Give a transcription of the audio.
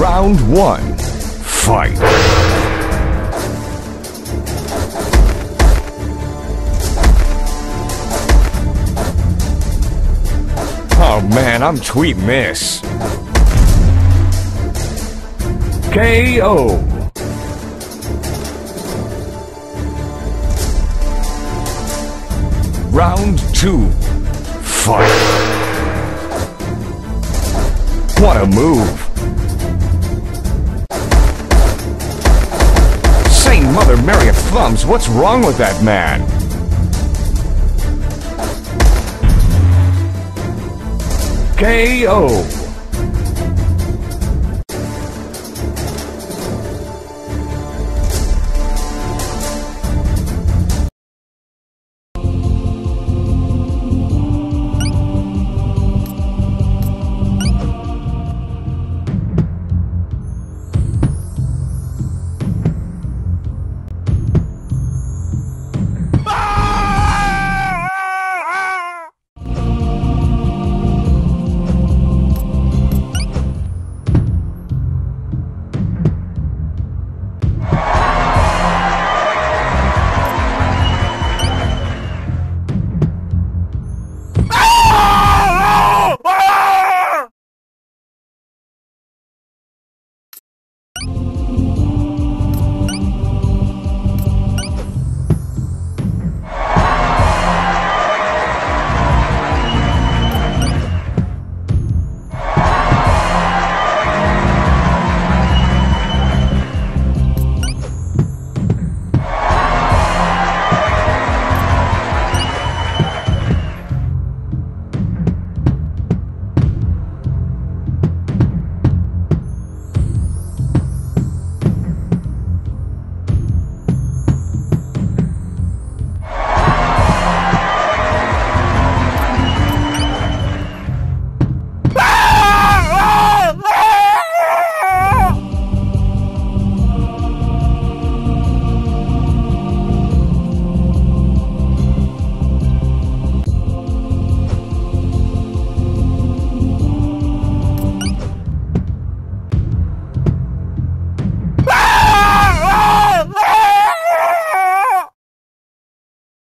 Round one. Fight. Oh man, I'm tweeting this. KO. Round two. Fight. What a move. Mother Mary of Thumbs, what's wrong with that man? KO.